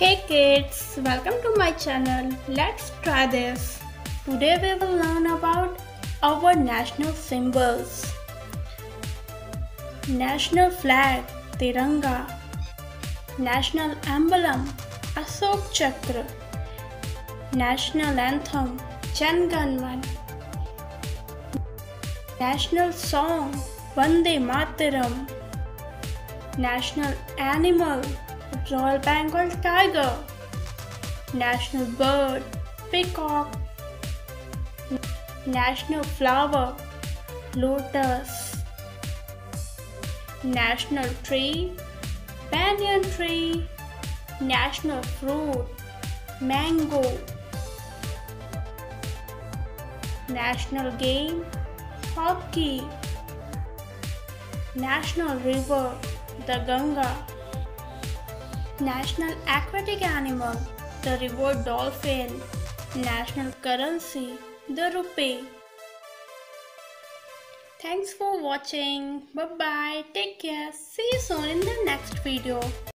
Hey kids, welcome to my channel. Let's try this. Today we will learn about our national symbols. National flag Tiranga. National emblem Ashok Chakra. National anthem Jan Gan Man. National song Vande Mataram. National animal Royal Bengal tiger. National bird peacock. National flower lotus. National tree banyan tree. National fruit mango. National game hockey. National river the Ganga. National aquatic animal the river dolphin. National currency the rupee. Thanks for watching. Bye bye. Take care. See you soon in the next video.